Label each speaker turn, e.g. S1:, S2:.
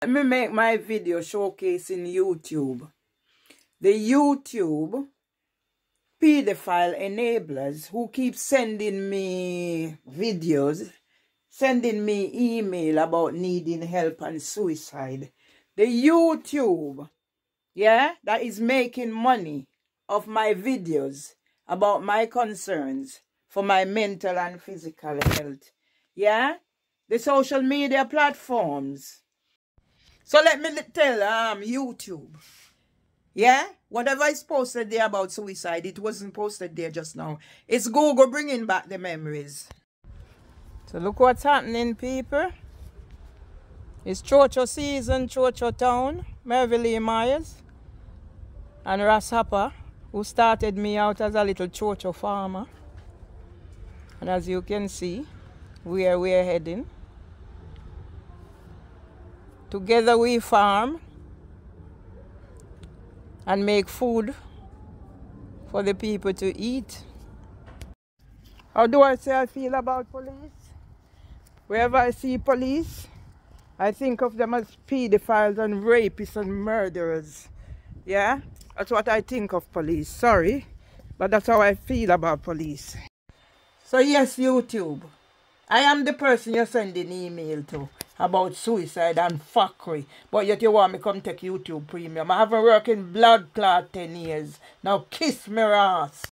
S1: Let me make my video showcasing YouTube. The YouTube pedophile enablers who keep sending me videos, sending me email about needing help and suicide. The YouTube, yeah, that is making money of my videos about my concerns for my mental and physical health. Yeah? The social media platforms. So let me tell um YouTube. Yeah? Whatever is posted there about suicide, it wasn't posted there just now. It's Google bringing back the memories. So look what's happening, people. It's Chocho season, Chocho town, Mervelee Myers, and Ras Happer, who started me out as a little Chocho farmer. And as you can see, where we're heading. Together we farm and make food for the people to eat. How do I say I feel about police? Wherever I see police, I think of them as pedophiles and rapists and murderers. Yeah? That's what I think of police. Sorry, but that's how I feel about police. So yes, YouTube. I am the person you're sending email to about suicide and fuckery. But yet you want me come take YouTube premium. I haven't worked in blood clot 10 years. Now kiss me ass.